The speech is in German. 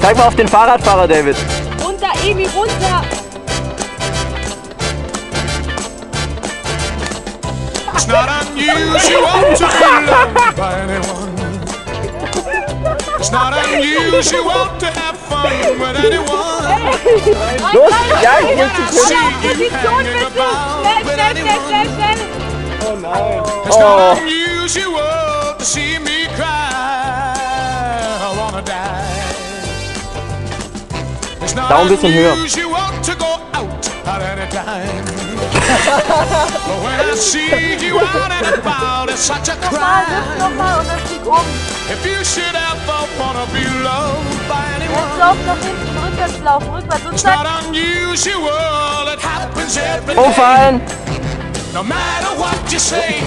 Zeig mal auf den Fahrradfahrer, David. Runter, Ebi, runter! It's not unusual to be loved by anyone. It's not unusual to have fun with anyone. Los, ja, ich will zu Position bitte! Schnell, schnell, schnell, schnell, schnell! Oh nein. It's Oh. not unusual to see me cry. I wanna die. It's not Da ein bisschen höher. unusual to go out at any time. but when I see you out and about, it's such a crime. hüpf nochmal und dann flieg. If you should ever wanna be loved by Jetzt anyone, lauf nach hinten, rückwärts laufen, rückwärts und it's not unusual. It happens every day. Umfallen. No matter what you say,